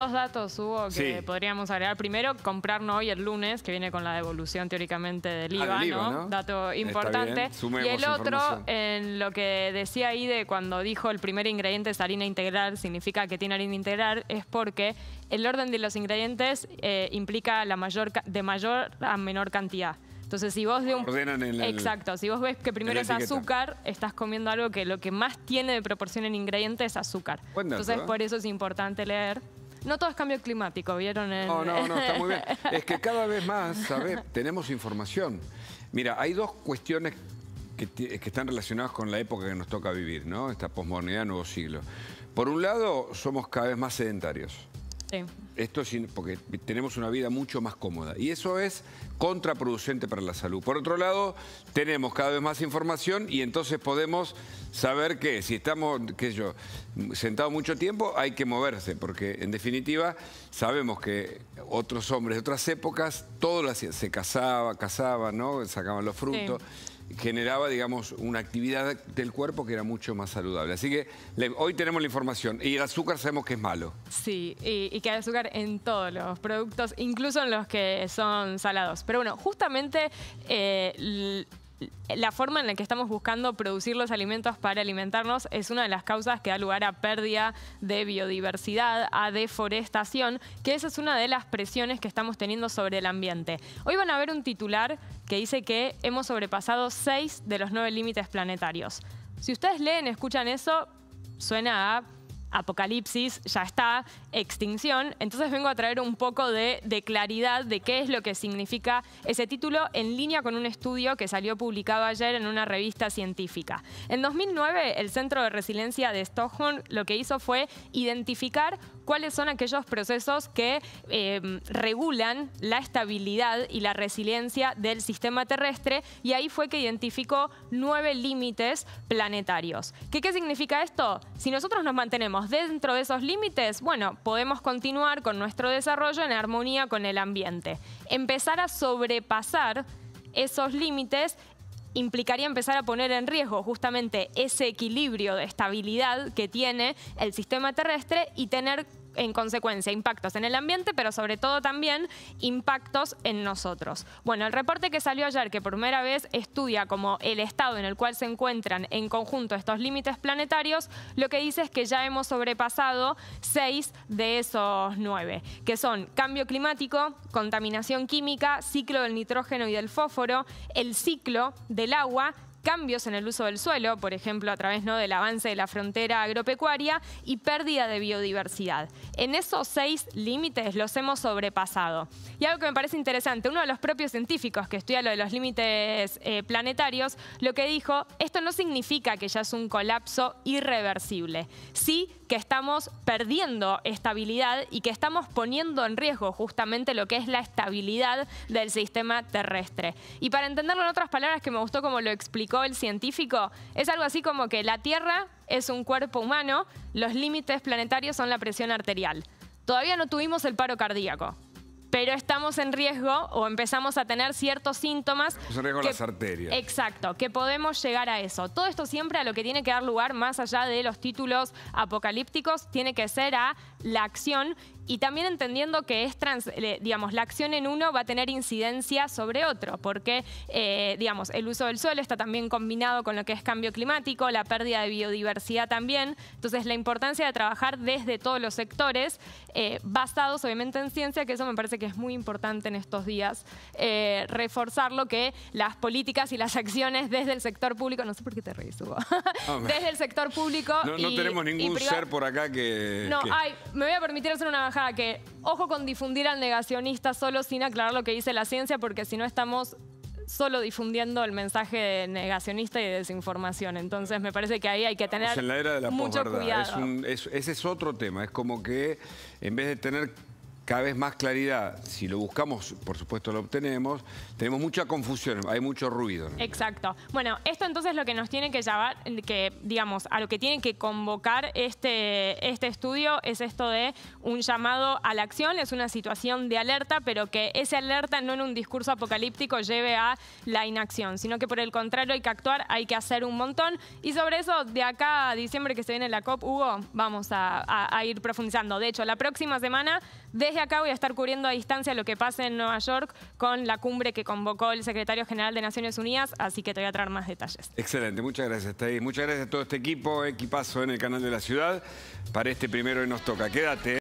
Dos datos hubo que Sí. podríamos agregar. Primero, comprar no hoy el lunes, que viene con la devolución teóricamente del IVA, Ah, del IVA, ¿no? ¿no? Dato importante. Y el otro, en lo que decía ahí de cuando dijo el primer ingrediente es harina integral, significa que tiene harina integral, es porque el orden de los ingredientes eh, implica la mayor de mayor a menor cantidad. Entonces, si vos de un... Ordenan en el- Exacto, si vos ves que primero es etiqueta. azúcar, estás comiendo algo que lo que más tiene de proporción en ingredientes es azúcar. Entonces, ¿eh? por eso es importante leer. No todo es cambio climático, ¿vieron? En- No, no, no, está muy bien. Es que cada vez más, ¿sabes? Tenemos información. Mira, hay dos cuestiones que, que están relacionadas con la época que nos toca vivir, ¿no? Esta posmodernidad, nuevo siglo. Por un lado, somos cada vez más sedentarios. Sí. Esto es porque tenemos una vida mucho más cómoda y eso es contraproducente para la salud. Por otro lado, tenemos cada vez más información y entonces podemos saber que si estamos, qué sé yo, sentados mucho tiempo, hay que moverse, porque en definitiva sabemos que otros hombres de otras épocas, todo lo hacían, se casaban, cazaban, ¿no? sacaban los frutos. Generaba, digamos, una actividad del cuerpo que era mucho más saludable. Así que hoy tenemos la información y el azúcar sabemos que es malo. Sí, y, que hay azúcar en todos los productos, incluso en los que son salados. Pero bueno, justamente eh, la forma en la que estamos buscando producir los alimentos para alimentarnos es una de las causas que da lugar a pérdida de biodiversidad, a deforestación, que esa es una de las presiones que estamos teniendo sobre el ambiente. Hoy van a ver un titular que dice que hemos sobrepasado seis de los nueve límites planetarios. Si ustedes leen, escuchan eso, suena a apocalipsis, ya está, extinción. Entonces vengo a traer un poco de, claridad de qué es lo que significa ese título en línea con un estudio que salió publicado ayer en una revista científica. En 2009, el Centro de Resiliencia de Stockholm lo que hizo fue identificar cuáles son aquellos procesos que eh, regulan la estabilidad y la resiliencia del sistema terrestre y ahí fue que identificó nueve límites planetarios. ¿Qué, ¿Qué significa esto? Si nosotros nos mantenemos dentro de esos límites, bueno, podemos continuar con nuestro desarrollo en armonía con el ambiente. Empezar a sobrepasar esos límites implicaría empezar a poner en riesgo justamente ese equilibrio de estabilidad que tiene el sistema terrestre y tener en consecuencia impactos en el ambiente, pero sobre todo también impactos en nosotros. Bueno, el reporte que salió ayer, que por primera vez estudia como el estado en el cual se encuentran en conjunto estos límites planetarios, lo que dice es que ya hemos sobrepasado seis de esos nueve, que son cambio climático, contaminación química, ciclo del nitrógeno y del fósforo, el ciclo del agua, cambios en el uso del suelo, por ejemplo, a través ¿no? del avance de la frontera agropecuaria y pérdida de biodiversidad. En esos seis límites los hemos sobrepasado. Y algo que me parece interesante, uno de los propios científicos que estudia lo de los límites eh, planetarios, lo que dijo, esto no significa que ya es un colapso irreversible. Sí que estamos perdiendo estabilidad y que estamos poniendo en riesgo justamente lo que es la estabilidad del sistema terrestre. Y para entenderlo en otras palabras que me gustó como lo explicó el científico, es algo así como que la Tierra es un cuerpo humano, los límites planetarios son la presión arterial. Todavía no tuvimos el paro cardíaco, pero estamos en riesgo o empezamos a tener ciertos síntomas. Estamos en riesgo que- las arterias. Exacto, que podemos llegar a eso. Todo esto siempre a lo que tiene que dar lugar, más allá de los títulos apocalípticos, tiene que ser a la acción y también entendiendo que es trans, digamos, la acción en uno va a tener incidencia sobre otro, porque, eh, digamos, el uso del suelo está también combinado con lo que es cambio climático, la pérdida de biodiversidad también. Entonces, la importancia de trabajar desde todos los sectores, eh, basados obviamente en ciencia, que eso me parece que es muy importante en estos días, eh, reforzarlo que las políticas y las acciones desde el sector público, no sé por qué te reís, Hugo, desde el sector público. No, no y- tenemos ningún ser por acá que... no, que- ay, me voy a permitir hacer una bajada que, ojo con difundir al negacionista solo sin aclarar lo que dice la ciencia, porque si no estamos solo difundiendo el mensaje negacionista y de desinformación. Entonces me parece que ahí hay que tener en la era de la mucho cuidado. Es un- es- ese es otro tema. Es como que en vez de tener cada vez más claridad. Si lo buscamos, por supuesto lo obtenemos. Tenemos mucha confusión, hay mucho ruido. Exacto. Bueno, esto entonces lo que nos tiene que llevar, que digamos, a lo que tiene que convocar este, este estudio es esto de un llamado a la acción, es una situación de alerta, pero que ese alerta no en un discurso apocalíptico lleve a la inacción, sino que por el contrario hay que actuar, hay que hacer un montón. Y sobre eso, de acá a diciembre que se viene la COP, Hugo, vamos a, a ir profundizando. De hecho, la próxima semana, desde acá voy a estar cubriendo a distancia lo que pase en Nueva York con la cumbre que convocó el secretario general de Naciones Unidas, así que te voy a traer más detalles. Excelente, muchas gracias, Thais. Muchas gracias a todo este equipo, equipazo en el canal de la ciudad, para este primero que nos toca. Quédate.